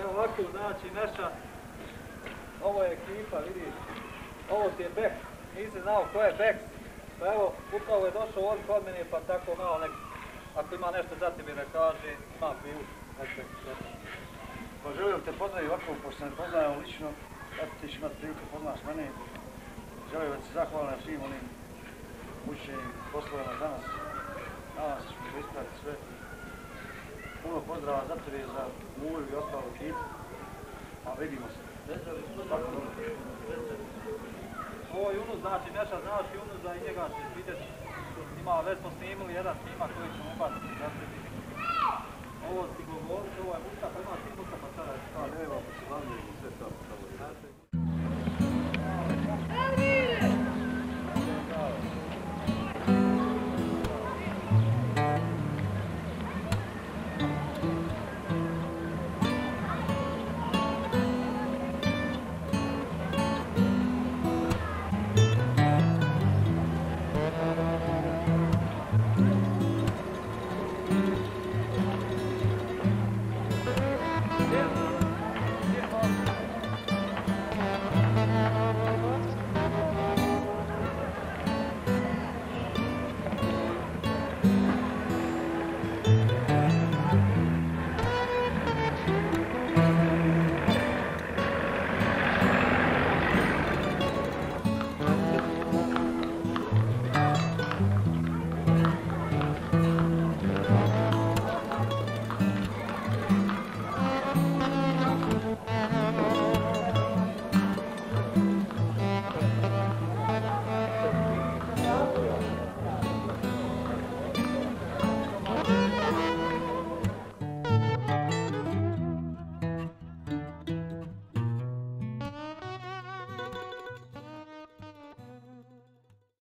Evo ovako, znači naša, ovo je ekipa, vidiš, ovo ti je bek, nisi znao ko je bek, pa evo, upravo je došao on kod mene, pa tako malo nek, ako ima nešto za tebi da kaže, ima pivu, nešto, nešto. Pa želim te pozdraviti ovako, pošto se ne poznajemo lično, eto ti ćeš imati priliku poznaš mene. Želim da se zahvalim na svim onim učenim poslovima danas. Nadam se ispraviti sve. Puno pozdrava za tebe, za Mulju i ostalo ekipu. A vidimo se. Svako dobro. Ovo je Unus, znači Neša, znaš i Unusa i njega ćeš vidjeti. Ima, već smo snimili jedan snimak koji ćemo ubaciti. Ovo ti govoriti, ovo je Mustafa, ima ti Mustafa pa sada.